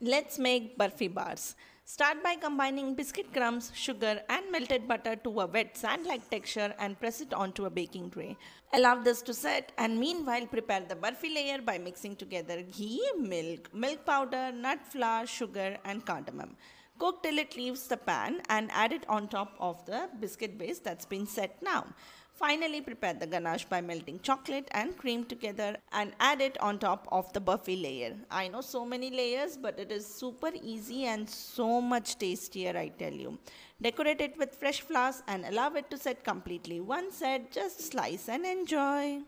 Let's make burfi bars. Start by combining biscuit crumbs, sugar and melted butter to a wet sand-like texture and press it onto a baking tray. Allow this to set and meanwhile prepare the burfi layer by mixing together ghee, milk, milk powder, nut flour, sugar and cardamom. Cook till it leaves the pan and add it on top of the biscuit base that's been set now. Finally, prepare the ganache by melting chocolate and cream together and add it on top of the burfi layer. I know so many layers, but it is super easy and so much tastier, I tell you. Decorate it with fresh flowers and allow it to set completely. Once set, just slice and enjoy.